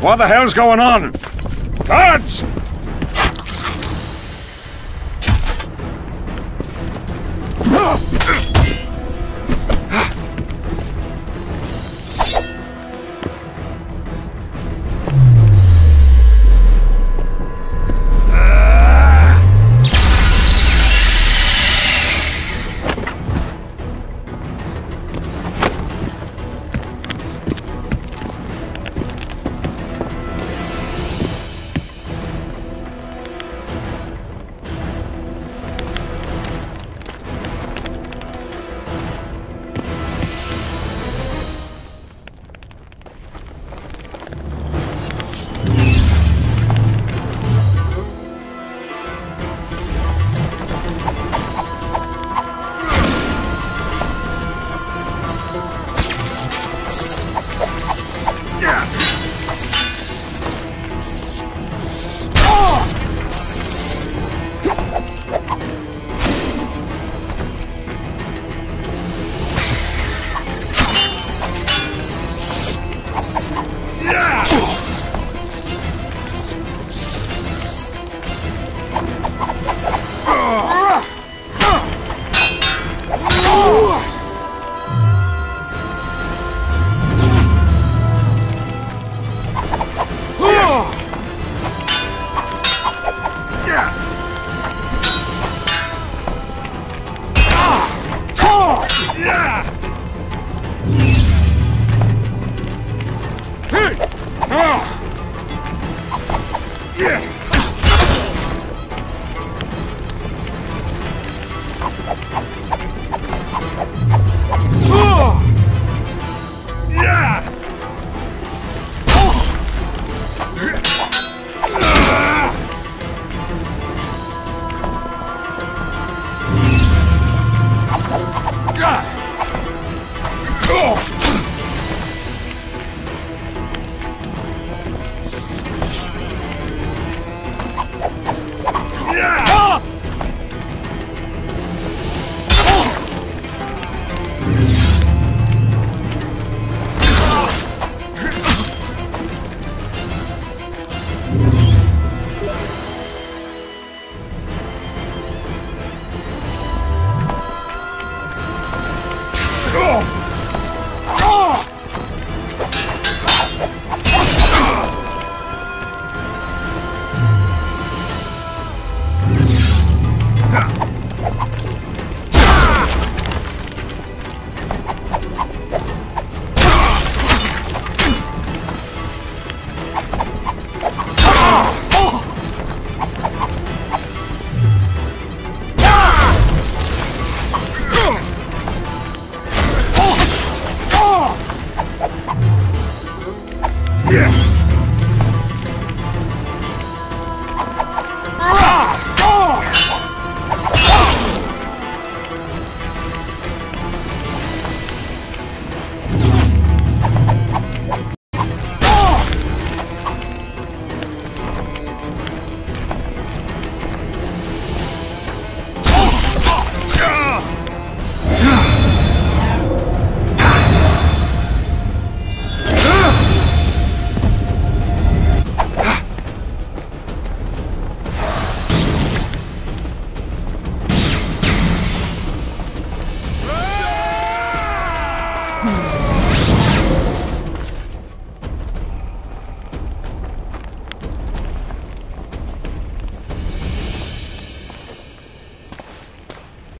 What the hell's going on? Guards! Ah! Yeah.